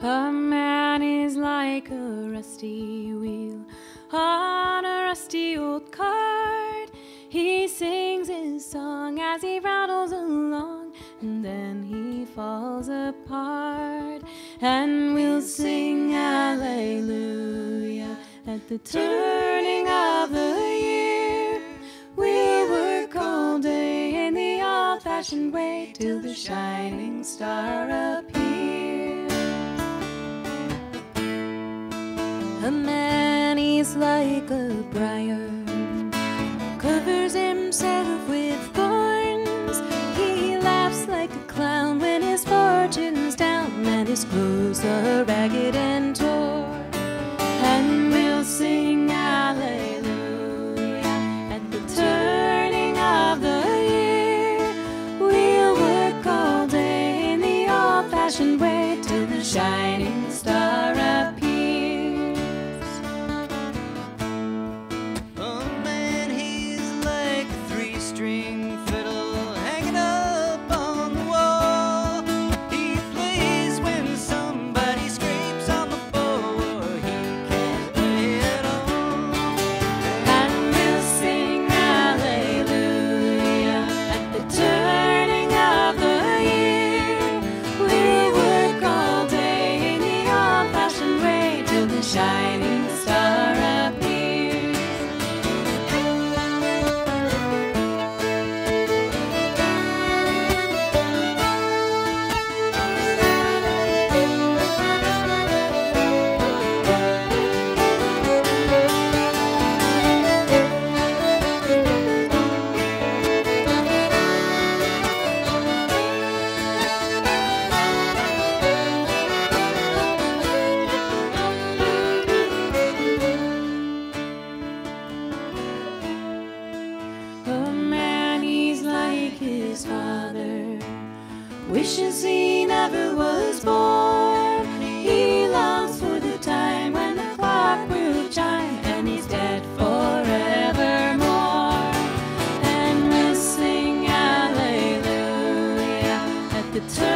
A man is like a rusty wheel on a rusty old cart. He sings his song as he rattles along, and then he falls apart. And we'll sing hallelujah at the turning of the year. We'll work all day in the old fashioned way till the shining star appears. A man is like a briar, covers himself with thorns. He laughs like a clown when his fortune's down and his clothes are ragged and torn. And we'll sing hallelujah at the turning of the year. We'll work all day in the old fashioned way till the shining star his father. Wishes he never was born. He longs for the time when the clock will chime and he's dead forevermore. And we sing hallelujah at the turn.